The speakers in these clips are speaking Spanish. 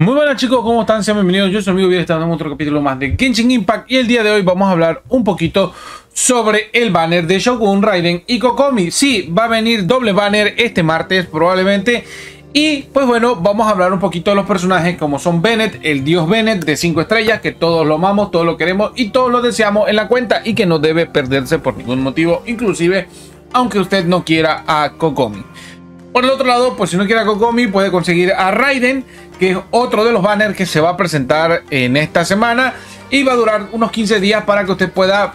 Muy buenas chicos, ¿cómo están? Sean bienvenidos, yo soy amigo y estamos en otro capítulo más de Genshin Impact y el día de hoy vamos a hablar un poquito sobre el banner de Shogun, Raiden y Kokomi. Sí, va a venir doble banner este martes probablemente y pues bueno, vamos a hablar un poquito de los personajes como son Bennett, el dios Bennett de 5 estrellas, que todos lo amamos, todos lo queremos y todos lo deseamos en la cuenta y que no debe perderse por ningún motivo, inclusive aunque usted no quiera a Kokomi. Por el otro lado, pues si no quiere a Kokomi, puede conseguir a Raiden, que es otro de los banners que se va a presentar en esta semana y va a durar unos 15 días para que usted pueda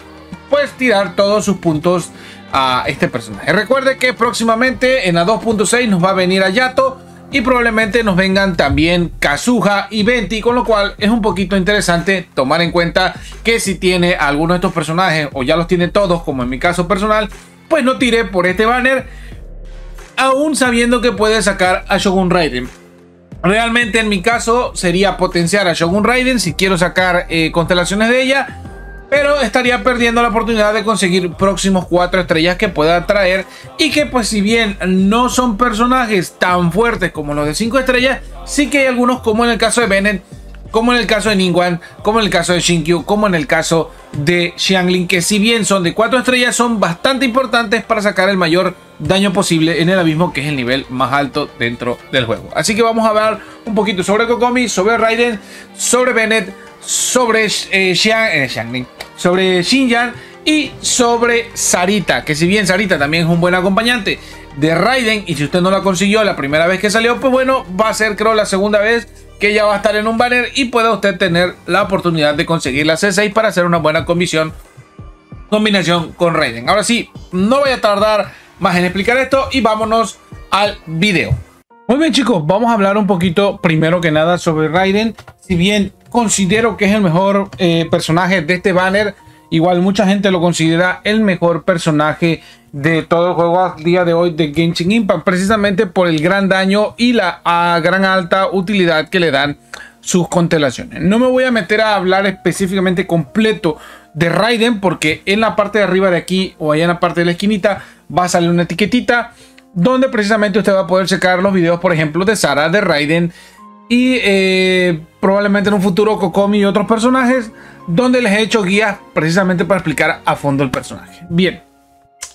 pues tirar todos sus puntos a este personaje. Recuerde que próximamente en la 2.6 nos va a venir a Yato y probablemente nos vengan también Kazuha y Venti, con lo cual es un poquito interesante tomar en cuenta que si tiene alguno de estos personajes o ya los tiene todos, como en mi caso personal, pues no tire por este banner, aún sabiendo que puede sacar a Shogun Raiden. Realmente en mi caso sería potenciar a Shogun Raiden si quiero sacar eh, constelaciones de ella. Pero estaría perdiendo la oportunidad de conseguir próximos cuatro estrellas que pueda traer. Y que pues si bien no son personajes tan fuertes como los de 5 estrellas. Sí que hay algunos como en el caso de Bennett. Como en el caso de Ningguang. Como en el caso de Shinkyu. Como en el caso de Xianglin. Que si bien son de 4 estrellas son bastante importantes para sacar el mayor daño posible en el abismo que es el nivel más alto dentro del juego. Así que vamos a hablar un poquito sobre Kokomi, sobre Raiden, sobre Bennett, sobre eh, eh, Xiangling, sobre Xinjiang y sobre Sarita, que si bien Sarita también es un buen acompañante de Raiden y si usted no la consiguió la primera vez que salió, pues bueno, va a ser creo la segunda vez que ella va a estar en un banner y pueda usted tener la oportunidad de conseguir la C6 para hacer una buena comisión, combinación con Raiden. Ahora sí, no voy a tardar más en explicar esto y vámonos al video. Muy bien chicos, vamos a hablar un poquito primero que nada sobre Raiden. Si bien considero que es el mejor eh, personaje de este banner, igual mucha gente lo considera el mejor personaje de todo el juego a día de hoy de Genshin Impact, precisamente por el gran daño y la gran alta utilidad que le dan sus constelaciones. No me voy a meter a hablar específicamente completo de Raiden porque en la parte de arriba de aquí o allá en la parte de la esquinita va a salir una etiquetita donde precisamente usted va a poder checar los videos, por ejemplo, de Sara, de Raiden y eh, probablemente en un futuro Kokomi y otros personajes donde les he hecho guías precisamente para explicar a fondo el personaje. Bien,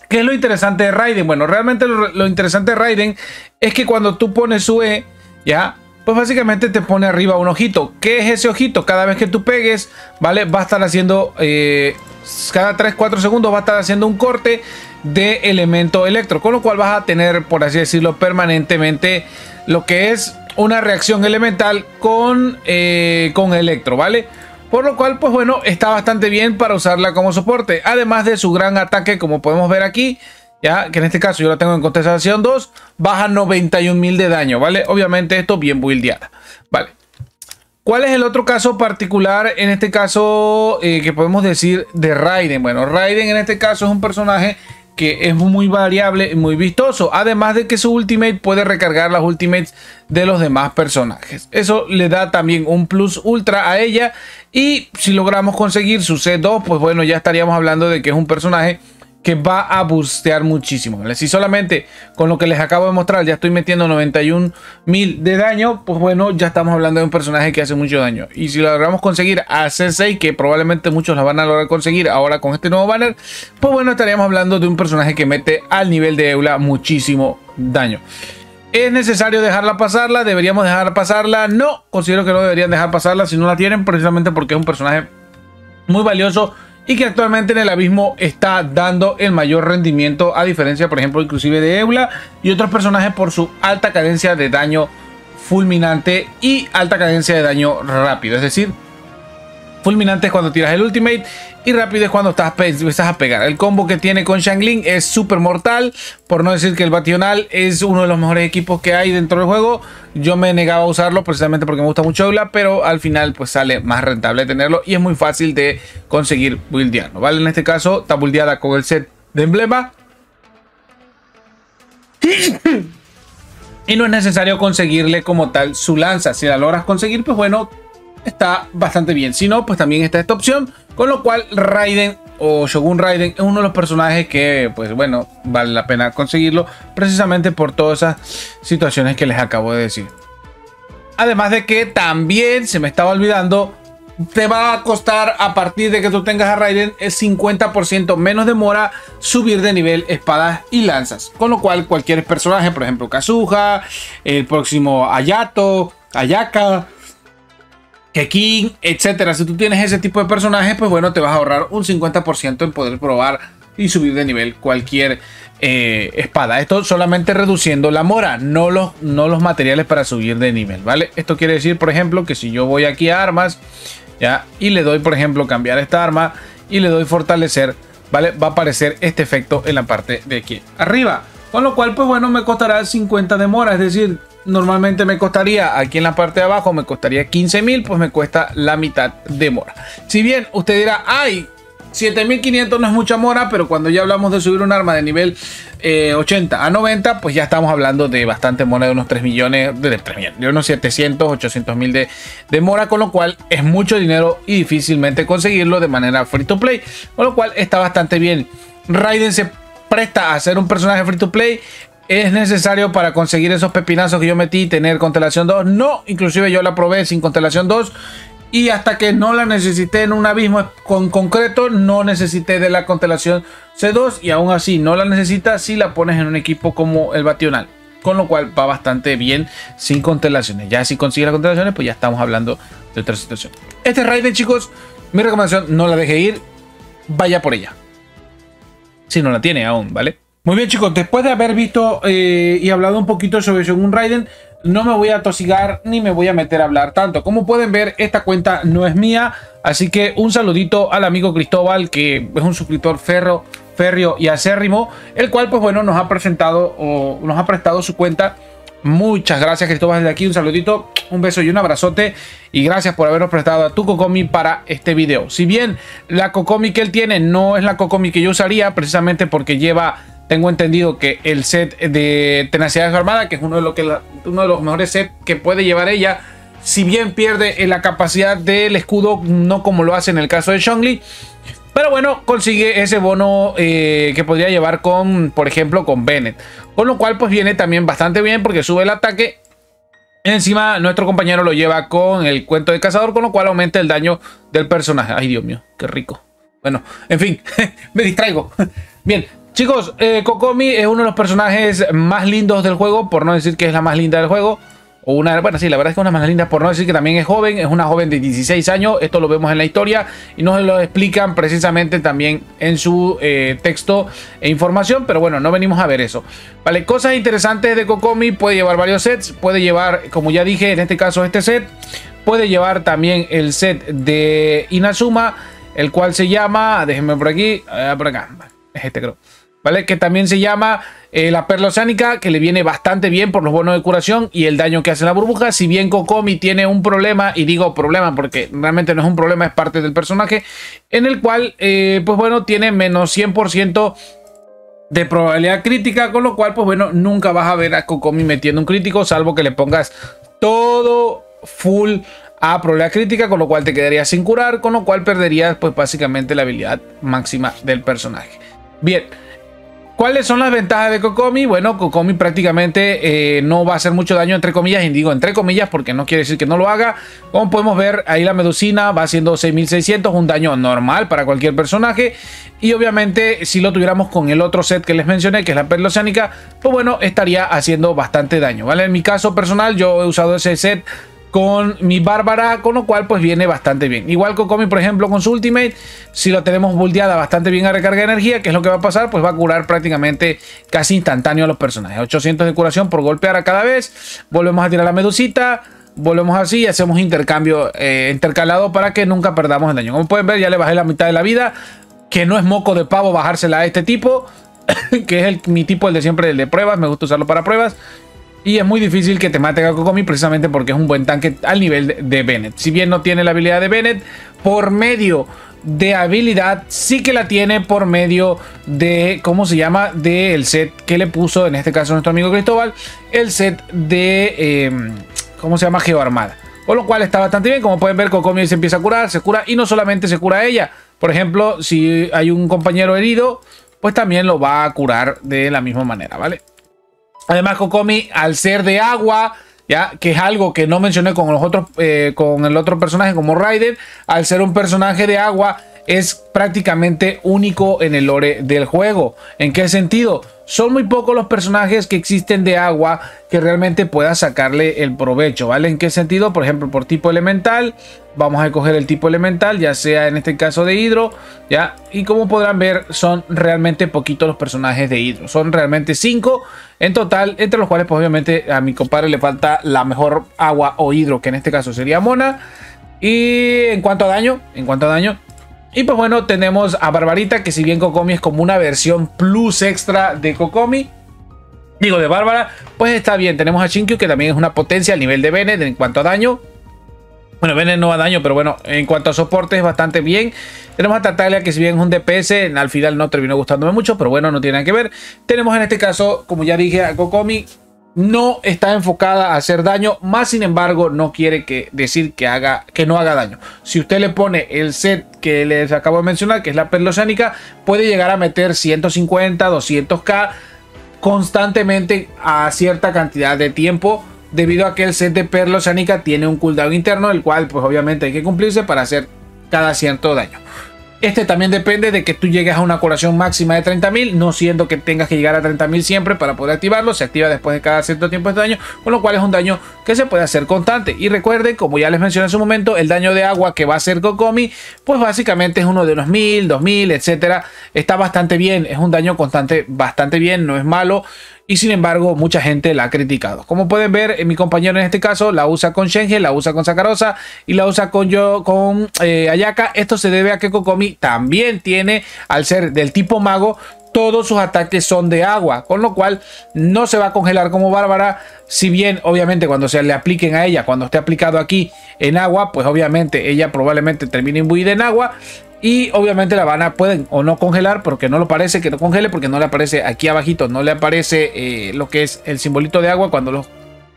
¿qué es lo interesante de Raiden? Bueno, realmente lo, interesante de Raiden es que cuando tú pones su E, ya, pues básicamente te pone arriba un ojito. ¿Qué es ese ojito? Cada vez que tú pegues, ¿vale? Va a estar haciendo, eh, cada 3-4 segundos va a estar haciendo un corte de elemento electro. Con lo cual vas a tener, por así decirlo, permanentemente lo que es una reacción elemental con, eh, con electro, ¿vale? Por lo cual, pues bueno, está bastante bien para usarla como soporte. Además de su gran ataque, como podemos ver aquí, ya que en este caso yo la tengo en contestación 2, baja 91.000 de daño, ¿vale? Obviamente esto bien buildeada, ¿vale? ¿Cuál es el otro caso particular en este caso eh, que podemos decir de Raiden? Bueno, Raiden en este caso es un personaje que es muy variable y muy vistoso. Además de que su ultimate puede recargar las ultimates de los demás personajes. Eso le da también un plus ultra a ella. Y si logramos conseguir su C2, pues bueno, ya estaríamos hablando de que es un personaje que va a bustear muchísimo. Si solamente con lo que les acabo de mostrar ya estoy metiendo 91 mil de daño, pues bueno, ya estamos hablando de un personaje que hace mucho daño. Y si logramos conseguir a C6, que probablemente muchos la van a lograr conseguir ahora con este nuevo banner, pues bueno, estaríamos hablando de un personaje que mete al nivel de Eula muchísimo daño. ¿Es necesario dejarla pasarla? ¿Deberíamos dejar pasarla? No, considero que no deberían dejar pasarla si no la tienen, precisamente porque es un personaje muy valioso y que actualmente en el abismo está dando el mayor rendimiento a diferencia por ejemplo inclusive de Eula y otros personajes por su alta cadencia de daño fulminante y alta cadencia de daño rápido. Es decir fulminante es cuando tiras el ultimate y rápido es cuando estás, estás a pegar. El combo que tiene con Shangling es súper mortal, por no decir que el Bational es uno de los mejores equipos que hay dentro del juego. Yo me negaba a usarlo precisamente porque me gusta mucho Eula, pero al final pues sale más rentable tenerlo y es muy fácil de conseguir buildearlo, ¿vale? En este caso está buildeada con el set de emblema. Y no es necesario conseguirle como tal su lanza. Si la logras conseguir, pues bueno, está bastante bien. Si no, pues también está esta opción. Con lo cual Raiden o Shogun Raiden es uno de los personajes que, pues bueno, vale la pena conseguirlo. Precisamente por todas esas situaciones que les acabo de decir. Además de que también se me estaba olvidando te va a costar a partir de que tú tengas a Raiden el 50% menos demora subir de nivel espadas y lanzas. Con lo cual cualquier personaje, por ejemplo Kazuha, el próximo Ayato, Ayaka, Kekin, etcétera. Si tú tienes ese tipo de personajes, pues bueno, te vas a ahorrar un 50% en poder probar y subir de nivel cualquier eh, espada. Esto solamente reduciendo la mora, no los, no los materiales para subir de nivel, ¿vale? Esto quiere decir, por ejemplo, que si yo voy aquí a armas ¿ya? Y le doy, por ejemplo, cambiar esta arma y le doy fortalecer, ¿vale? Va a aparecer este efecto en la parte de aquí arriba. Con lo cual, pues bueno, me costará 50 de mora, es decir, normalmente me costaría aquí en la parte de abajo, me costaría 15 mil, pues me cuesta la mitad de mora. Si bien usted dirá, ay, 7500 no es mucha mora, pero cuando ya hablamos de subir un arma de nivel 80 eh, a 90, pues ya estamos hablando de bastante mora, de unos 3 millones, de, 3 millones, de unos 700, 800 mil de, de, mora, con lo cual es mucho dinero y difícilmente conseguirlo de manera free to play, con lo cual está bastante bien. Raiden se presta a ser un personaje free to play. ¿Es necesario para conseguir esos pepinazos que yo metí tener constelación 2? No, inclusive yo la probé sin constelación 2 y hasta que no la necesité en un abismo con concreto, no necesité de la constelación C2 y aún así no la necesitas si la pones en un equipo como el Bational. Con lo cual va bastante bien sin constelaciones. Ya si consigue las constelaciones, pues ya estamos hablando de otra situación. Este Raiden, chicos, mi recomendación, no la deje ir. Vaya por ella. Si no la tiene aún, ¿vale? Muy bien, chicos, después de haber visto eh, y hablado un poquito sobre Shogun Raiden, no me voy a tosigar ni me voy a meter a hablar tanto. Como pueden ver, esta cuenta no es mía, así que un saludito al amigo Cristóbal, que es un suscriptor ferro, férreo y acérrimo, el cual, pues bueno, nos ha presentado o nos ha prestado su cuenta. Muchas gracias Cristóbal desde aquí, un saludito, un beso y un abrazote y gracias por habernos prestado a tu Kokomi para este video. Si bien la Kokomi que él tiene no es la Kokomi que yo usaría precisamente porque lleva tengo entendido que el set de Tenacidad Armada, que es uno de, los mejores sets que puede llevar ella, si bien pierde en la capacidad del escudo, no como lo hace en el caso de Shongli, pero bueno, consigue ese bono eh, que podría llevar con, por ejemplo, con Bennett. Con lo cual, pues viene también bastante bien porque sube el ataque. Encima, nuestro compañero lo lleva con el cuento de cazador, con lo cual aumenta el daño del personaje. Ay, Dios mío, qué rico. Bueno, en fin, me distraigo. Bien, Chicos, eh, Kokomi es uno de los personajes más lindos del juego, por no decir que es la más linda del juego. O una, bueno, sí, la verdad es que es una más linda, por no decir que también es joven, es una joven de 16 años, esto lo vemos en la historia y nos lo explican precisamente también en su eh, texto e información, pero bueno, no venimos a ver eso. Vale, cosas interesantes de Kokomi, puede llevar varios sets, puede llevar, como ya dije, en este caso este set, puede llevar también el set de Inazuma, el cual se llama, déjenme por aquí, eh, por acá, es este creo. ¿Vale? Que también se llama eh, la perla oceánica, que le viene bastante bien por los bonos de curación y el daño que hace la burbuja. Si bien Kokomi tiene un problema, y digo problema porque realmente no es un problema, es parte del personaje, en el cual, eh, pues bueno, tiene menos 100% de probabilidad crítica, con lo cual, pues bueno, nunca vas a ver a Kokomi metiendo un crítico, salvo que le pongas todo full a probabilidad crítica, con lo cual te quedarías sin curar, con lo cual perderías pues básicamente la habilidad máxima del personaje. Bien, ¿Cuáles son las ventajas de Kokomi? Bueno, Kokomi prácticamente eh, no va a hacer mucho daño, entre comillas, y digo entre comillas porque no quiere decir que no lo haga. Como podemos ver, ahí la medusina va haciendo 6600, un daño normal para cualquier personaje. Y obviamente, si lo tuviéramos con el otro set que les mencioné, que es la perla oceánica, pues bueno, estaría haciendo bastante daño, ¿vale? En mi caso personal, yo he usado ese set con mi Bárbara, con lo cual pues viene bastante bien. Igual Kokomi, por ejemplo, con su Ultimate, si lo tenemos buldeada bastante bien a recarga de energía, ¿qué es lo que va a pasar? Pues va a curar prácticamente casi instantáneo a los personajes. 800 de curación por golpear a cada vez. Volvemos a tirar la medusita. Volvemos así y hacemos intercambio eh, intercalado para que nunca perdamos el daño. Como pueden ver, ya le bajé la mitad de la vida. Que no es moco de pavo bajársela a este tipo. que es el, mi tipo, el de siempre, el de pruebas. Me gusta usarlo para pruebas. Y es muy difícil que te mate a Kokomi precisamente porque es un buen tanque al nivel de, Bennett. Si bien no tiene la habilidad de Bennett, por medio de habilidad sí que la tiene por medio de, ¿cómo se llama? Del set que le puso, en este caso nuestro amigo Cristóbal, el set de, em, ¿cómo se llama? Geoarmada. Por lo cual está bastante bien, como pueden ver Kokomi se empieza a curar, se cura y no solamente se cura ella. Por ejemplo, si hay un compañero herido, pues también lo va a curar de la misma manera, ¿vale? Además, Kokomi, al ser de agua, ya que es algo que no mencioné con los otros, eh, con el otro personaje como Raiden, al ser un personaje de agua es prácticamente único en el lore del juego. ¿En qué sentido? Son muy pocos los personajes que existen de agua que realmente pueda sacarle el provecho, ¿vale? ¿En qué sentido? Por ejemplo, por tipo elemental, vamos a escoger el tipo elemental, ya sea en este caso de hidro, ¿ya? Y como podrán ver, son realmente poquitos los personajes de hidro. Son realmente cinco en total, entre los cuales, pues obviamente, a mi compadre le falta la mejor agua o hidro, que en este caso sería Mona. Y en cuanto a daño, en cuanto a daño, y pues bueno, tenemos a Barbarita, que si bien Kokomi es como una versión plus extra de Kokomi, digo de Bárbara, pues está bien. Tenemos a Shinkyu, que también es una potencia al nivel de Bennett en cuanto a daño. Bueno, Bennett no a daño, pero bueno, en cuanto a soporte es bastante bien. Tenemos a Tatalia, que si bien es un DPS, al final no terminó gustándome mucho, pero bueno, no tiene nada que ver. Tenemos en este caso, como ya dije, a Kokomi, no está enfocada a hacer daño, más sin embargo no quiere que decir que haga que no haga daño. Si usted le pone el set que les acabo de mencionar, que es la perla oceánica, puede llegar a meter 150, 200k constantemente a cierta cantidad de tiempo debido a que el set de perla oceánica tiene un cooldown interno, el cual pues obviamente hay que cumplirse para hacer cada cierto daño. Este también depende de que tú llegues a una curación máxima de 30.000, no siendo que tengas que llegar a 30.000 siempre para poder activarlo. Se activa después de cada cierto tiempo de daño, con lo cual es un daño que se puede hacer constante. Y recuerden, como ya les mencioné en su momento, el daño de agua que va a hacer Kokomi, pues básicamente es uno de unos 1000, 2000, etcétera. Está bastante bien, es un daño constante bastante bien, no es malo y sin embargo mucha gente la ha criticado. Como pueden ver, eh, mi compañero en este caso la usa con Shenge, la usa con Sakarosa y la usa con yo con eh, Ayaka. Esto se debe a que Kokomi también tiene, al ser del tipo mago, todos sus ataques son de agua, con lo cual no se va a congelar como Bárbara. Si bien, obviamente, cuando se le apliquen a ella, cuando esté aplicado aquí en agua, pues obviamente ella probablemente termine imbuida en agua. Y obviamente la van a pueden o no congelar porque no lo parece que no congele porque no le aparece aquí abajito, no le aparece eh, lo que es el simbolito de agua cuando los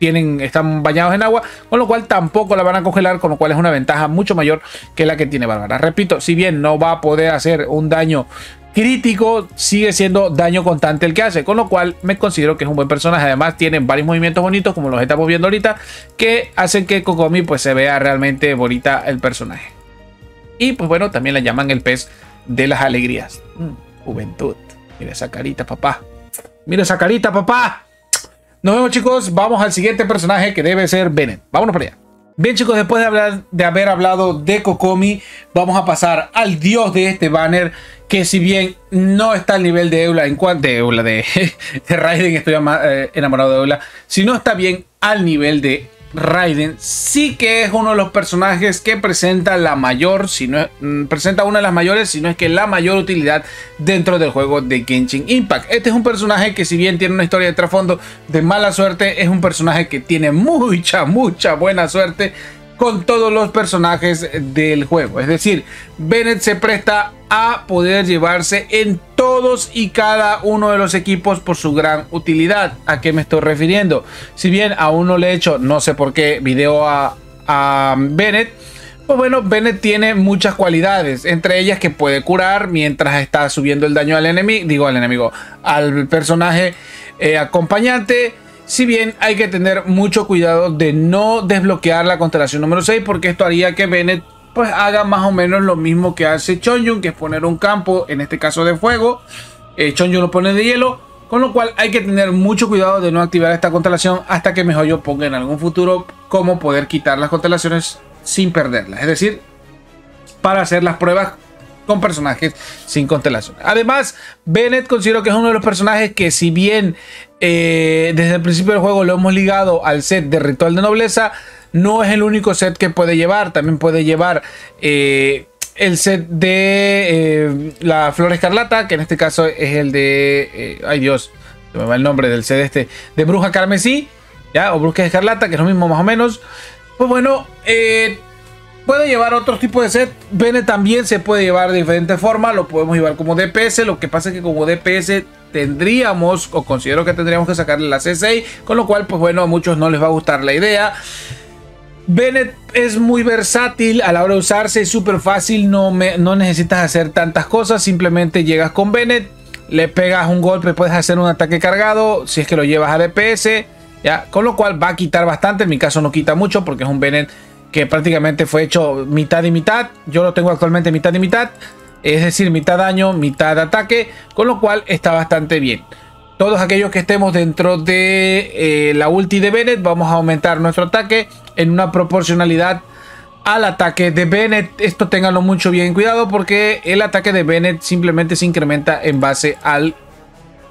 tienen, están bañados en agua, con lo cual tampoco la van a congelar, con lo cual es una ventaja mucho mayor que la que tiene Bárbara. Repito, si bien no va a poder hacer un daño crítico, sigue siendo daño constante el que hace, con lo cual me considero que es un buen personaje. Además, tiene varios movimientos bonitos, como los estamos viendo ahorita, que hacen que Kokomi pues se vea realmente bonita el personaje. Y pues bueno, también la llaman el pez de las alegrías. Mm, juventud. Mira esa carita, papá. Mira esa carita, papá. Nos vemos, chicos. Vamos al siguiente personaje que debe ser Bennett. Vámonos para allá. Bien, chicos, después de, haber hablado de Kokomi, vamos a pasar al dios de este banner. Que si bien no está al nivel de Eula, en cuanto de Eula, de, de Raiden, estoy eh, enamorado de Eula. Si no está bien al nivel de Raiden sí que es uno de los personajes que presenta la mayor, si no mm, presenta una de las mayores, si no es que la mayor utilidad dentro del juego de Genshin Impact. Este es un personaje que si bien tiene una historia de trasfondo de mala suerte, es un personaje que tiene mucha, mucha buena suerte con todos los personajes del juego. Es decir, Bennett se presta a poder llevarse en todos y cada uno de los equipos por su gran utilidad. ¿A qué me estoy refiriendo? Si bien aún no le he hecho, no sé por qué, video a, a Bennett. Pues bueno, Bennett tiene muchas cualidades, entre ellas que puede curar mientras está subiendo el daño al enemigo, digo al enemigo, al personaje eh, acompañante si bien hay que tener mucho cuidado de no desbloquear la constelación número 6 porque esto haría que Bennett pues haga más o menos lo mismo que hace Chonjun, que es poner un campo, en este caso de fuego. Eh, Chonjun lo pone de hielo, con lo cual hay que tener mucho cuidado de no activar esta constelación hasta que mejor yo ponga en algún futuro cómo poder quitar las constelaciones sin perderlas. Es decir, para hacer las pruebas con personajes sin constelación. Además, Bennett considero que es uno de los personajes que si bien eh, desde el principio del juego lo hemos ligado al set de Ritual de Nobleza, no es el único set que puede llevar. También puede llevar eh, el set de eh, la Flor Escarlata, que en este caso es el de... ay Dios, se me va el nombre del set este. De Bruja Carmesí, ¿ya? O Bruja Escarlata, que es lo mismo más o menos. Pues bueno, eh Puede llevar otro tipo de set. Bene también se puede llevar de diferentes formas. Lo podemos llevar como DPS. Lo que pasa es que como DPS tendríamos, o considero que tendríamos que sacarle la C6. Con lo cual, pues bueno, a muchos no les va a gustar la idea. Bennett es muy versátil a la hora de usarse, es súper fácil, no, me, no necesitas hacer tantas cosas, simplemente llegas con Bennett, le pegas un golpe, puedes hacer un ataque cargado, si es que lo llevas a DPS, ¿ya? Con lo cual va a quitar bastante, en mi caso no quita mucho porque es un Bennett que prácticamente fue hecho mitad y mitad. Yo lo tengo actualmente mitad y mitad, es decir, mitad daño, mitad ataque, con lo cual está bastante bien. Todos aquellos que estemos dentro de eh, la ulti de Bennett, vamos a aumentar nuestro ataque en una proporcionalidad al ataque de Bennett. Esto ténganlo mucho bien cuidado porque el ataque de Bennett simplemente se incrementa en base al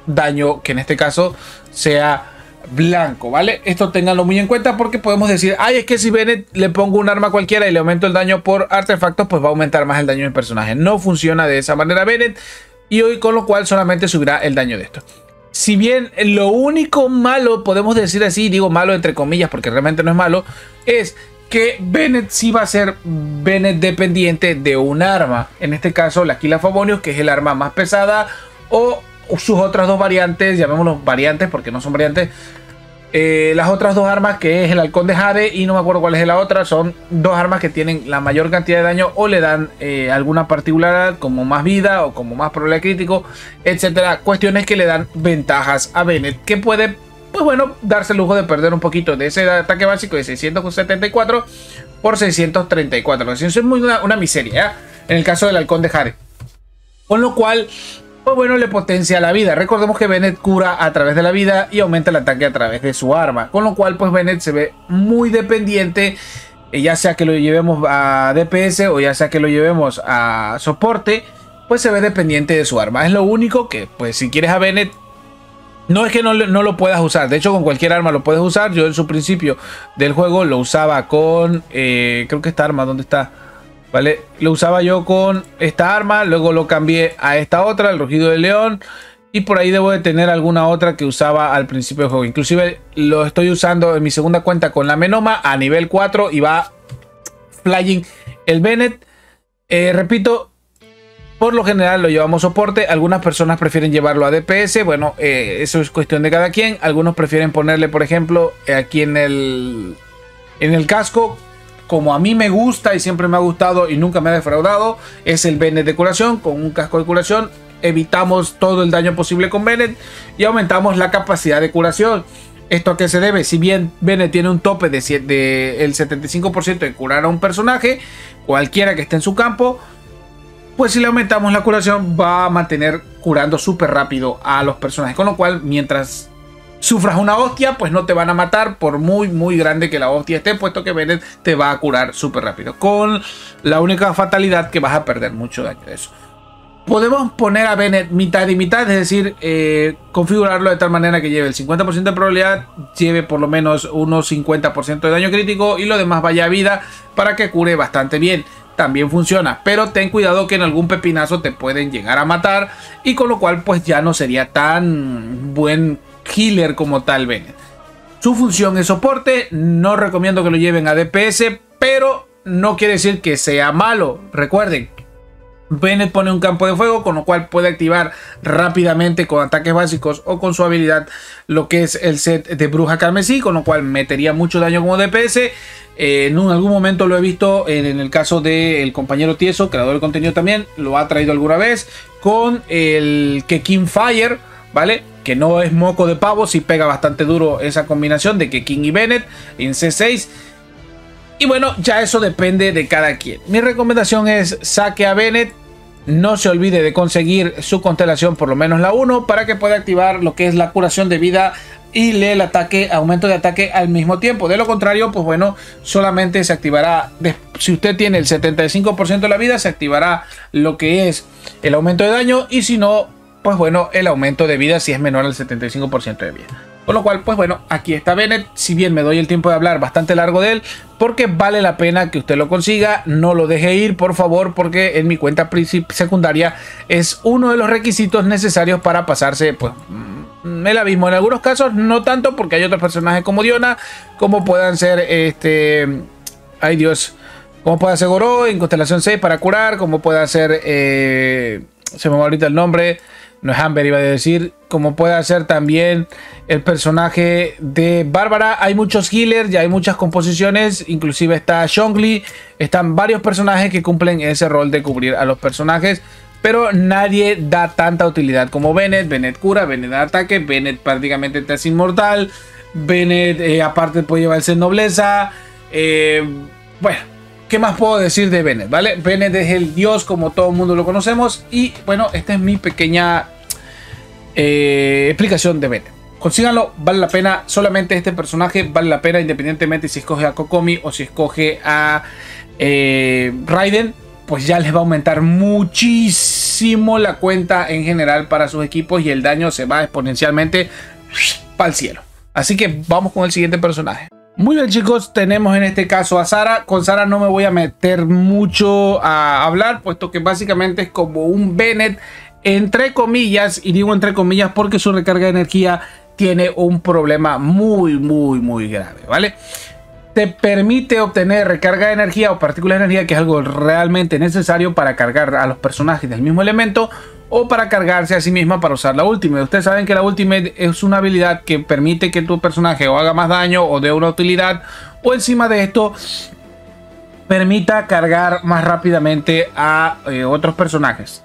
daño que en este caso sea blanco, ¿vale? Esto ténganlo muy en cuenta porque podemos decir, ay, es que si Bennett le pongo un arma cualquiera y le aumento el daño por artefactos, pues va a aumentar más el daño del personaje. No funciona de esa manera Bennett y hoy con lo cual solamente subirá el daño de esto. Si bien lo único malo, podemos decir así, digo malo entre comillas porque realmente no es malo, es que Bennett sí va a ser Bennett dependiente de un arma. En este caso la Kila Favonius, que es el arma más pesada, o sus otras dos variantes, llamémoslos variantes porque no son variantes. Eh, las otras dos armas que es el halcón de Jade y no me acuerdo cuál es la otra, son dos armas que tienen la mayor cantidad de daño o le dan eh, alguna particularidad como más vida o como más problema crítico, etcétera. Cuestiones que le dan ventajas a Bennett que puede, pues bueno, darse el lujo de perder un poquito de ese ataque básico de 674 por 634. Eso es muy una, miseria en el caso del halcón de Jade. Con lo cual, pues bueno, le potencia la vida. Recordemos que Bennett cura a través de la vida y aumenta el ataque a través de su arma. Con lo cual, pues Bennett se ve muy dependiente, eh, ya sea que lo llevemos a DPS o ya sea que lo llevemos a soporte, pues se ve dependiente de su arma. Es lo único que, pues si quieres a Bennett, no es que no, no, lo puedas usar, de hecho con cualquier arma lo puedes usar. Yo en su principio del juego lo usaba con, eh, creo que esta arma, ¿dónde está? ¿Vale? Lo usaba yo con esta arma, luego lo cambié a esta otra, el rugido del león. Y por ahí debo de tener alguna otra que usaba al principio del juego. Inclusive lo estoy usando en mi segunda cuenta con la Menoma a nivel 4 y va flying el Bennett. Eh, repito, por lo general lo llevamos soporte. Algunas personas prefieren llevarlo a DPS. Bueno, eh, eso es cuestión de cada quien. Algunos prefieren ponerle, por ejemplo, aquí en el, en el casco como a mí me gusta y siempre me ha gustado y nunca me ha defraudado, es el Bennett de curación. Con un casco de curación evitamos todo el daño posible con Bennett y aumentamos la capacidad de curación. ¿Esto a qué se debe? Si bien Bennett tiene un tope de, de el 75% de curar a un personaje, cualquiera que esté en su campo, pues si le aumentamos la curación va a mantener curando súper rápido a los personajes. Con lo cual, mientras sufras una hostia, pues no te van a matar por muy, muy grande que la hostia esté, puesto que Bennett te va a curar súper rápido. Con la única fatalidad que vas a perder mucho daño de eso. Podemos poner a Bennett mitad y mitad, es decir, eh, configurarlo de tal manera que lleve el 50% de probabilidad, lleve por lo menos unos 50% de daño crítico y lo demás vaya a vida para que cure bastante bien también funciona. Pero ten cuidado que en algún pepinazo te pueden llegar a matar y con lo cual pues ya no sería tan buen healer como tal Bennett. Su función es soporte, no recomiendo que lo lleven a DPS, pero no quiere decir que sea malo. Recuerden, Bennett pone un campo de fuego, con lo cual puede activar rápidamente con ataques básicos o con su habilidad lo que es el set de Bruja Carmesí, con lo cual metería mucho daño como DPS. Eh, en algún momento lo he visto en, el caso del compañero Tieso, creador de contenido también, lo ha traído alguna vez con el Kekin Fire, ¿vale? que no es moco de pavo, si pega bastante duro esa combinación de que King y Bennett en C6. Y bueno, ya eso depende de cada quien. Mi recomendación es saque a Bennett. No se olvide de conseguir su constelación, por lo menos la 1, para que pueda activar lo que es la curación de vida y lee el ataque, aumento de ataque al mismo tiempo. De lo contrario, pues bueno, solamente se activará, si usted tiene el 75% de la vida, se activará lo que es el aumento de daño y si no, pues bueno, el aumento de vida si es menor al 75% de vida. Con lo cual, pues bueno, aquí está Bennett. Si bien me doy el tiempo de hablar bastante largo de él, porque vale la pena que usted lo consiga. No lo deje ir, por favor, porque en mi cuenta secundaria es uno de los requisitos necesarios para pasarse, pues, mm, el abismo. En algunos casos, no tanto, porque hay otros personajes como Diona, como puedan ser este. Ay Dios. Como puede ser Goro en Constelación 6 para curar, como puede ser. Eh, se me va ahorita el nombre no es Amber, iba a decir, como puede hacer también el personaje de Bárbara. Hay muchos healers, ya hay muchas composiciones, inclusive está Shongli, están varios personajes que cumplen ese rol de cubrir a los personajes. Pero nadie da tanta utilidad como Bennett. Bennett cura, Bennett ataque, Bennett prácticamente te inmortal. Bennett eh, aparte puede llevarse nobleza. Eh, bueno, ¿qué más puedo decir de Bennett? ¿Vale? Bennett es el dios como todo el mundo lo conocemos. Y bueno, esta es mi pequeña eh, explicación de Bennett. Consíganlo, vale la pena. Solamente este personaje vale la pena independientemente si escoge a Kokomi o si escoge a Raiden. Pues ya les va a aumentar muchísimo la cuenta en general para sus equipos y el daño se va exponencialmente para el cielo. Así que vamos con el siguiente personaje. Muy bien chicos, tenemos en este caso a Sara. Con Sara no me voy a meter mucho a hablar, puesto que básicamente es como un Bennett entre comillas, y digo entre comillas porque su recarga de energía tiene un problema muy, muy, muy grave, ¿vale? Te permite obtener recarga de energía o partículas de energía, que es algo realmente necesario para cargar a los personajes del mismo elemento, o para cargarse a sí misma para usar la Ultimate. Ustedes saben que la Ultimate es una habilidad que permite que tu personaje o haga más daño o dé una utilidad o encima de esto permita cargar más rápidamente a eh, otros personajes.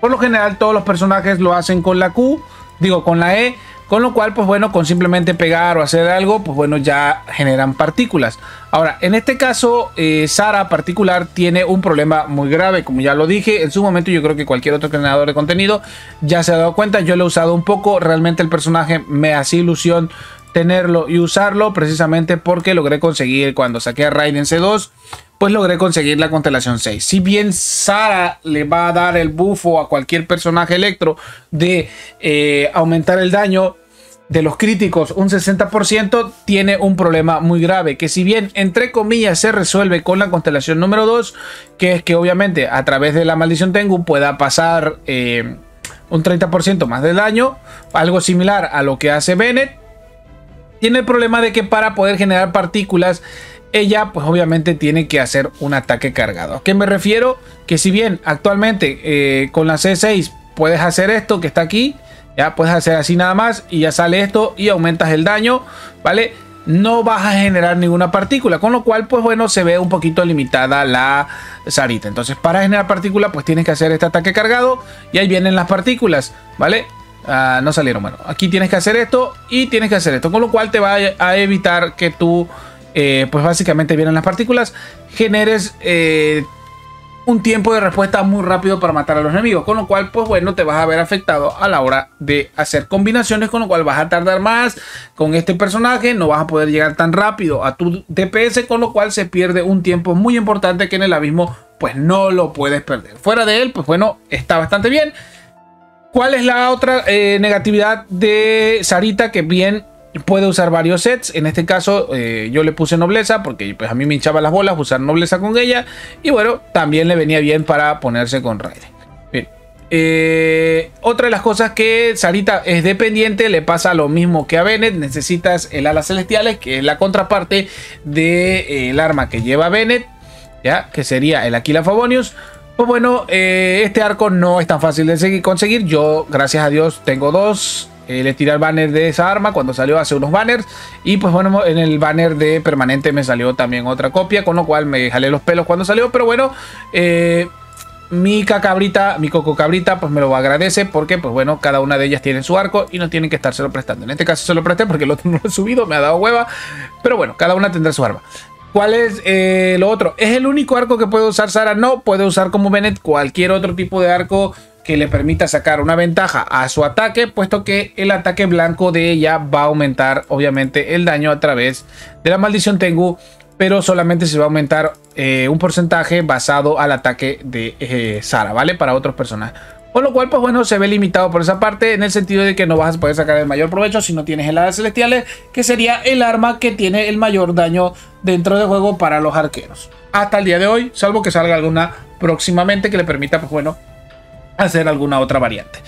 Por lo general todos los personajes lo hacen con la Q, digo con la E, con lo cual, pues bueno, con simplemente pegar o hacer algo, pues bueno, ya generan partículas. Ahora, en este caso, eh, Sara particular tiene un problema muy grave, como ya lo dije. En su momento yo creo que cualquier otro creador de contenido ya se ha dado cuenta. Yo lo he usado un poco. Realmente el personaje me hace ilusión tenerlo y usarlo precisamente porque logré conseguir cuando saqué a Raiden C2 pues logré conseguir la constelación 6. Si bien Sara le va a dar el bufo a cualquier personaje electro de eh, aumentar el daño de los críticos un 60%, tiene un problema muy grave, que si bien entre comillas se resuelve con la constelación número 2, que es que obviamente a través de la maldición Tengu pueda pasar eh, un 30% más de daño, algo similar a lo que hace Bennett, tiene el problema de que para poder generar partículas ella pues obviamente tiene que hacer un ataque cargado. ¿A qué me refiero? Que si bien actualmente eh, con la C6 puedes hacer esto que está aquí, ya puedes hacer así nada más y ya sale esto y aumentas el daño, ¿vale? No vas a generar ninguna partícula, con lo cual pues bueno se ve un poquito limitada la Sarita. Entonces para generar partícula pues tienes que hacer este ataque cargado y ahí vienen las partículas, ¿vale? Ah, no salieron, bueno, aquí tienes que hacer esto y tienes que hacer esto, con lo cual te va a evitar que tú eh, pues básicamente vienen las partículas, generes eh, un tiempo de respuesta muy rápido para matar a los enemigos, con lo cual pues bueno te vas a ver afectado a la hora de hacer combinaciones, con lo cual vas a tardar más con este personaje, no vas a poder llegar tan rápido a tu DPS, con lo cual se pierde un tiempo muy importante que en el abismo pues no lo puedes perder. Fuera de él pues bueno está bastante bien. ¿Cuál es la otra eh, negatividad de Sarita? Que bien puede usar varios sets. En este caso eh, yo le puse nobleza porque pues, a mí me hinchaba las bolas usar nobleza con ella. Y bueno, también le venía bien para ponerse con Raiden. Bien. Eh, otra de las cosas que Sarita es dependiente, le pasa lo mismo que a Bennett. Necesitas el alas celestiales, que es la contraparte del arma que lleva Bennett, ¿ya? que sería el Aquila Favonius. Pues bueno, eh, este arco no es tan fácil de conseguir. Yo, gracias a Dios, tengo dos eh, le tiré el banner de esa arma cuando salió hace unos banners. Y pues bueno, en el banner de permanente me salió también otra copia, con lo cual me jalé los pelos cuando salió. Pero bueno, eh, mi cacabrita, mi coco cabrita, pues me lo agradece porque, pues bueno, cada una de ellas tiene su arco y no tienen que estárselo prestando. En este caso se lo presté porque el otro no lo he subido, me ha dado hueva. Pero bueno, cada una tendrá su arma. ¿Cuál es eh, lo otro? ¿Es el único arco que puede usar Sara? No, puede usar como Bennett cualquier otro tipo de arco que le permita sacar una ventaja a su ataque, puesto que el ataque blanco de ella va a aumentar obviamente el daño a través de la maldición Tengu, pero solamente se va a aumentar eh, un porcentaje basado al ataque de eh, Sara, ¿vale? Para otros personajes. Con lo cual, pues bueno, se ve limitado por esa parte en el sentido de que no vas a poder sacar el mayor provecho si no tienes heladas celestiales, que sería el arma que tiene el mayor daño dentro del juego para los arqueros. Hasta el día de hoy, salvo que salga alguna próximamente que le permita, pues bueno, hacer alguna otra variante.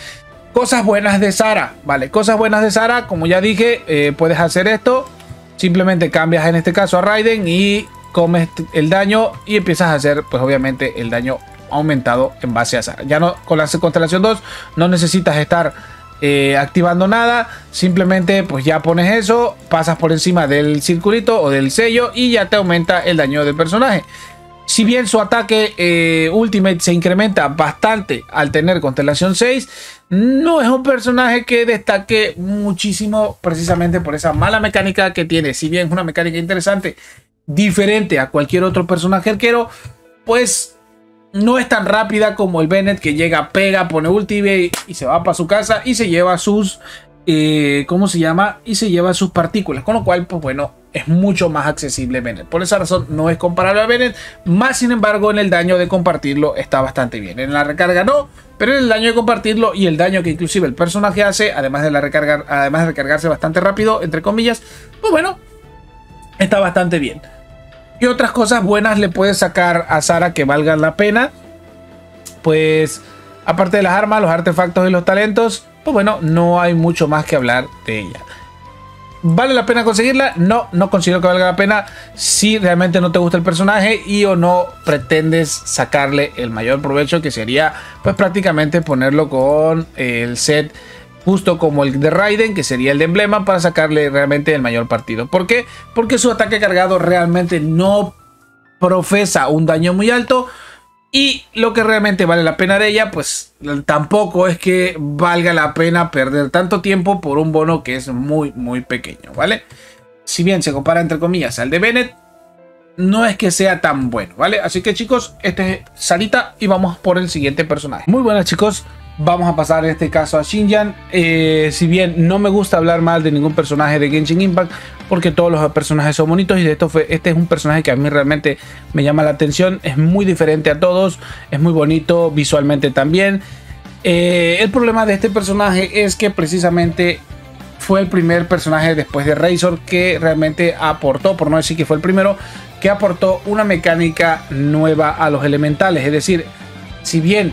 Cosas buenas de Sara, vale, cosas buenas de Sara, como ya dije, eh, puedes hacer esto, simplemente cambias en este caso a Raiden y comes el daño y empiezas a hacer, pues obviamente, el daño aumentado en base a Sara. Ya no, con la constelación 2 no necesitas estar eh, activando nada, simplemente pues ya pones eso, pasas por encima del circulito o del sello y ya te aumenta el daño del personaje. Si bien su ataque eh, Ultimate se incrementa bastante al tener Constelación 6, no es un personaje que destaque muchísimo precisamente por esa mala mecánica que tiene. Si bien es una mecánica interesante, diferente a cualquier otro personaje arquero, pues no es tan rápida como el Bennett que llega, pega, pone ultimate y se va para su casa y se lleva sus eh, ¿cómo se llama? Y se lleva sus partículas, con lo cual, pues bueno, es mucho más accesible Bennett. Por esa razón no es comparable a Bennett, más sin embargo en el daño de compartirlo está bastante bien. En la recarga no, pero en el daño de compartirlo y el daño que inclusive el personaje hace, además de la además de recargarse bastante rápido, entre comillas, pues bueno, está bastante bien. ¿Qué otras cosas buenas le puedes sacar a Sara que valgan la pena? Pues aparte de las armas, los artefactos y los talentos, pues bueno, no hay mucho más que hablar de ella. ¿Vale la pena conseguirla? No, no considero que valga la pena si realmente no te gusta el personaje y o no pretendes sacarle el mayor provecho que sería pues prácticamente ponerlo con el set justo como el de Raiden que sería el de emblema para sacarle realmente el mayor partido. ¿Por qué? Porque su ataque cargado realmente no profesa un daño muy alto y lo que realmente vale la pena de ella, pues tampoco es que valga la pena perder tanto tiempo por un bono que es muy, muy pequeño, ¿vale? Si bien se compara entre comillas al de Bennett, no es que sea tan bueno, ¿vale? Así que chicos, este es Salita y vamos por el siguiente personaje. Muy buenas chicos, Vamos a pasar en este caso a Xinjiang. Eh, si bien no me gusta hablar mal de ningún personaje de Genshin Impact, porque todos los personajes son bonitos y de esto fue, este es un personaje que a mí realmente me llama la atención. Es muy diferente a todos, es muy bonito visualmente también. Eh, el problema de este personaje es que precisamente fue el primer personaje después de Razor que realmente aportó, por no decir que fue el primero, que aportó una mecánica nueva a los elementales. Es decir, si bien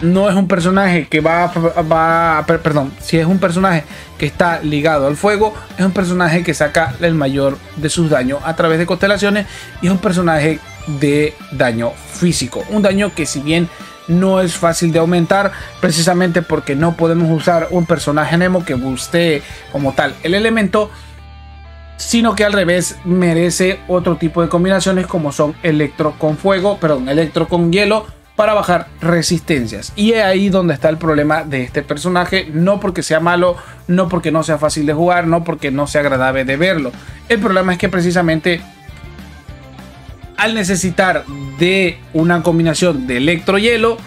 no es un personaje que va, va, perdón, si es un personaje que está ligado al fuego, es un personaje que saca el mayor de sus daños a través de constelaciones y es un personaje de daño físico, un daño que si bien no es fácil de aumentar precisamente porque no podemos usar un personaje Nemo que guste como tal el elemento sino que al revés merece otro tipo de combinaciones como son electro con fuego, perdón, electro con hielo para bajar resistencias. Y es ahí donde está el problema de este personaje, no porque sea malo, no porque no sea fácil de jugar, no porque no sea agradable de verlo. El problema es que precisamente al necesitar de una combinación de electro hielo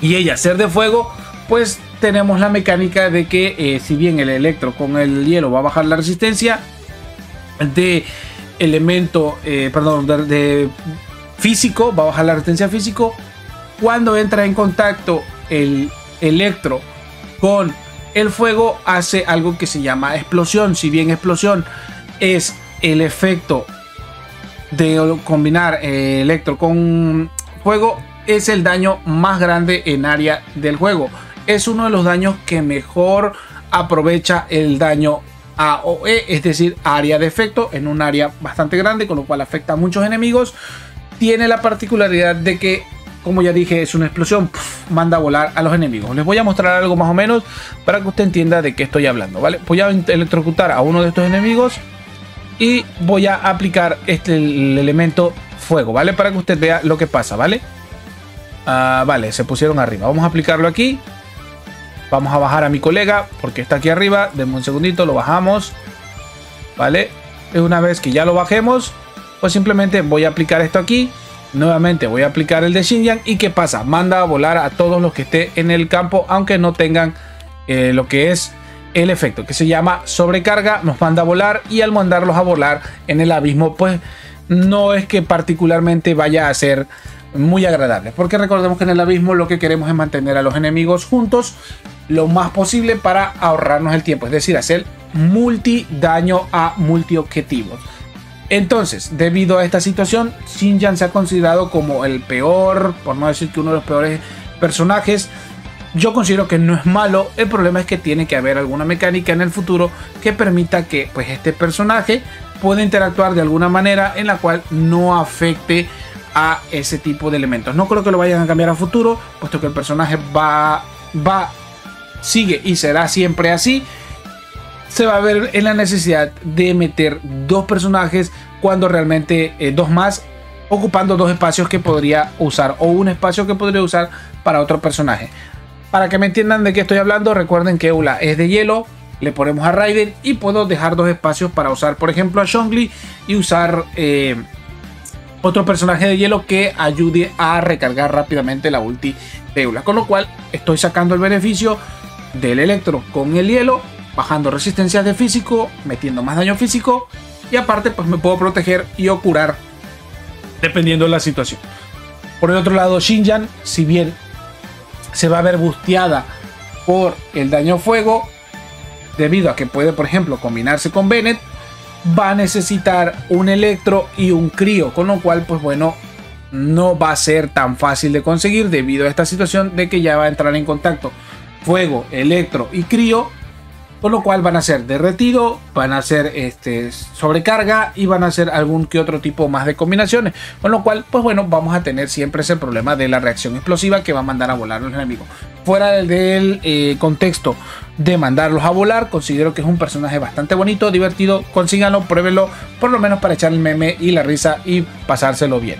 y ella ser de fuego, pues tenemos la mecánica de que eh, si bien el electro con el hielo va a bajar la resistencia de elemento, eh, perdón, de físico, va a bajar la resistencia físico. Cuando entra en contacto el electro con el fuego, hace algo que se llama explosión. Si bien explosión es el efecto de combinar eh, electro con fuego, es el daño más grande en área del juego. Es uno de los daños que mejor aprovecha el daño AOE, es decir, área de efecto en un área bastante grande, con lo cual afecta a muchos enemigos tiene la particularidad de que, como ya dije, es una explosión, manda a volar a los enemigos. Les voy a mostrar algo más o menos para que usted entienda de qué estoy hablando, ¿vale? Voy a electrocutar a uno de estos enemigos y voy a aplicar este el elemento fuego, ¿vale? Para que usted vea lo que pasa, ¿vale? Ah, vale, se pusieron arriba. Vamos a aplicarlo aquí. Vamos a bajar a mi colega porque está aquí arriba. Denme un segundito, lo bajamos. ¿Vale? Una vez que ya lo bajemos, pues simplemente voy a aplicar esto aquí. Nuevamente voy a aplicar el de Xinjiang. ¿Y qué pasa? Manda a volar a todos los que esté en el campo, aunque no tengan eh, lo que es el efecto, que se llama sobrecarga. Nos manda a volar y al mandarlos a volar en el abismo, pues no es que particularmente vaya a ser muy agradable. Porque recordemos que en el abismo lo que queremos es mantener a los enemigos juntos lo más posible para ahorrarnos el tiempo. Es decir, hacer multi daño a multi objetivos. Entonces, debido a esta situación, Xinjiang se ha considerado como el peor, por no decir que uno de los peores personajes. Yo considero que no es malo, el problema es que tiene que haber alguna mecánica en el futuro que permita que pues, este personaje pueda interactuar de alguna manera en la cual no afecte a ese tipo de elementos. No creo que lo vayan a cambiar a futuro, puesto que el personaje va, va, sigue y será siempre así se va a ver en la necesidad de meter dos personajes cuando realmente eh, dos más ocupando dos espacios que podría usar o un espacio que podría usar para otro personaje. Para que me entiendan de qué estoy hablando, recuerden que Eula es de hielo, le ponemos a Raiden y puedo dejar dos espacios para usar, por ejemplo, a Zhongli y usar eh, otro personaje de hielo que ayude a recargar rápidamente la ulti de Eula. Con lo cual estoy sacando el beneficio del Electro con el hielo, bajando resistencias de físico, metiendo más daño físico y aparte pues me puedo proteger y o curar dependiendo de la situación. Por el otro lado, Xinjiang, si bien se va a ver busteada por el daño fuego, debido a que puede, por ejemplo, combinarse con Bennett, va a necesitar un electro y un crío, con lo cual, pues bueno, no va a ser tan fácil de conseguir debido a esta situación de que ya va a entrar en contacto fuego, electro y crío por lo cual van a ser derretido, van a ser este, sobrecarga y van a ser algún que otro tipo más de combinaciones. Con lo cual, pues bueno, vamos a tener siempre ese problema de la reacción explosiva que va a mandar a volar los enemigos. Fuera del, eh, contexto de mandarlos a volar, considero que es un personaje bastante bonito, divertido. Consíganlo, pruébenlo, por lo menos para echar el meme y la risa y pasárselo bien.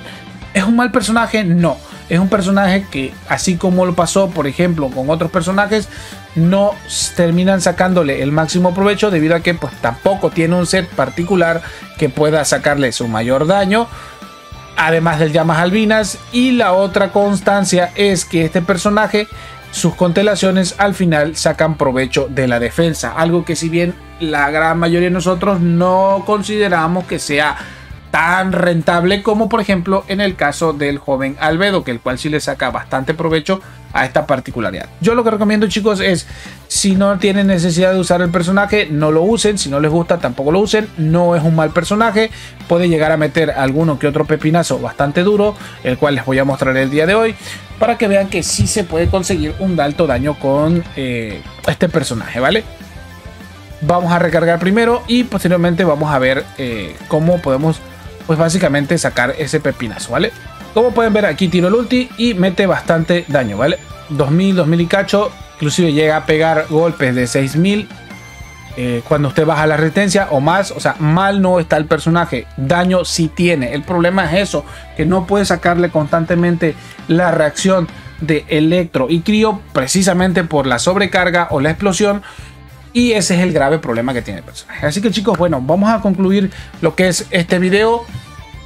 ¿Es un mal personaje? No. Es un personaje que, así como lo pasó, por ejemplo, con otros personajes, no terminan sacándole el máximo provecho debido a que pues tampoco tiene un set particular que pueda sacarle su mayor daño además del llamas albinas. Y la otra constancia es que este personaje sus constelaciones al final sacan provecho de la defensa algo que si bien la gran mayoría de nosotros no consideramos que sea tan rentable como por ejemplo en el caso del joven Albedo, que el cual sí le saca bastante provecho a esta particularidad. Yo lo que recomiendo chicos es, si no tienen necesidad de usar el personaje, no lo usen, si no les gusta tampoco lo usen, no es un mal personaje, puede llegar a meter alguno que otro pepinazo bastante duro, el cual les voy a mostrar el día de hoy, para que vean que sí se puede conseguir un alto daño con eh, este personaje, ¿vale? Vamos a recargar primero y posteriormente vamos a ver eh, cómo podemos pues básicamente sacar ese pepinazo, ¿vale? Como pueden ver aquí tiro el ulti y mete bastante daño, ¿vale? 2000, 2000 y cacho, inclusive llega a pegar golpes de 6000 eh, cuando usted baja la resistencia o más, o sea, mal no está el personaje, daño sí tiene. El problema es eso, que no puede sacarle constantemente la reacción de Electro y Crío precisamente por la sobrecarga o la explosión. Y ese es el grave problema que tiene el personaje. Así que chicos, bueno, vamos a concluir lo que es este video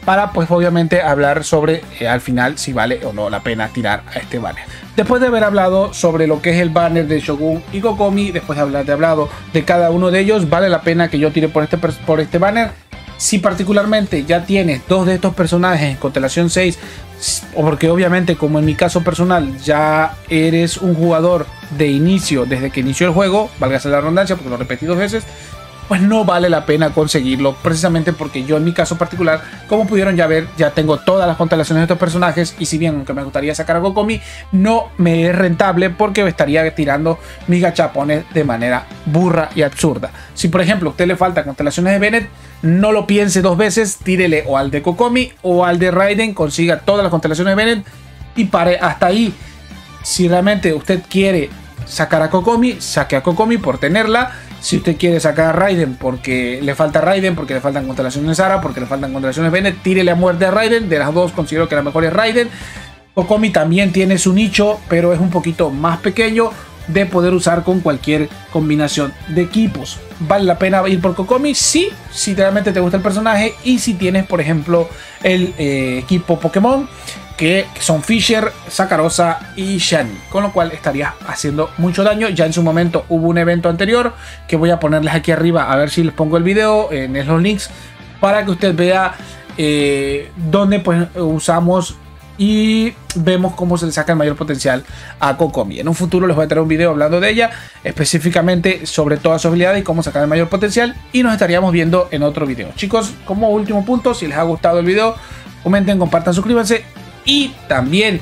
para pues obviamente hablar sobre eh, al final si vale o no la pena tirar a este banner. Después de haber hablado sobre lo que es el banner de Shogun y Kokomi, después de haber hablado de cada uno de ellos, vale la pena que yo tire por este, por este banner. Si particularmente ya tienes dos de estos personajes en Constelación 6, o porque obviamente como en mi caso personal ya eres un jugador de inicio desde que inició el juego, valga la redundancia porque lo repetí dos veces, pues no vale la pena conseguirlo, precisamente porque yo en mi caso particular, como pudieron ya ver, ya tengo todas las constelaciones de estos personajes y si bien aunque me gustaría sacar algo con no me es rentable porque estaría tirando mis gachapones de manera burra y absurda. Si por ejemplo a usted le falta constelaciones de Bennett, no lo piense dos veces, tírele o al de Kokomi o al de Raiden, consiga todas las constelaciones de Bennett y pare hasta ahí. Si realmente usted quiere sacar a Kokomi, saque a Kokomi por tenerla si usted quiere sacar a Raiden porque le falta Raiden, porque le faltan constelaciones Sara, porque le faltan constelaciones Bennett, tírele a muerte a Raiden. De las dos considero que la mejor es Raiden. Kokomi también tiene su nicho, pero es un poquito más pequeño de poder usar con cualquier combinación de equipos. ¿Vale la pena ir por Kokomi? Sí, si realmente te gusta el personaje y si tienes, por ejemplo, el eh, equipo Pokémon que son Fisher, Sakarosa y Shani, con lo cual estaría haciendo mucho daño. Ya en su momento hubo un evento anterior que voy a ponerles aquí arriba a ver si les pongo el video en los links para que usted vea eh, dónde pues usamos y vemos cómo se le saca el mayor potencial a Kokomi. En un futuro les voy a traer un video hablando de ella, específicamente sobre todas sus habilidades y cómo sacar el mayor potencial y nos estaríamos viendo en otro video. Chicos, como último punto, si les ha gustado el video, comenten, compartan, suscríbanse y también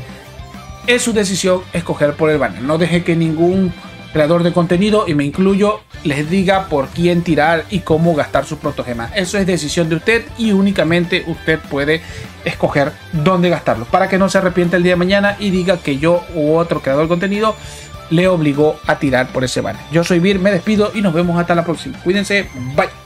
es su decisión escoger por el banner. No deje que ningún creador de contenido, y me incluyo, les diga por quién tirar y cómo gastar sus protogemas. Eso es decisión de usted y únicamente usted puede escoger dónde gastarlo. Para que no se arrepienta el día de mañana y diga que yo u otro creador de contenido le obligó a tirar por ese banner. Yo soy Vir, me despido y nos vemos hasta la próxima. Cuídense, bye.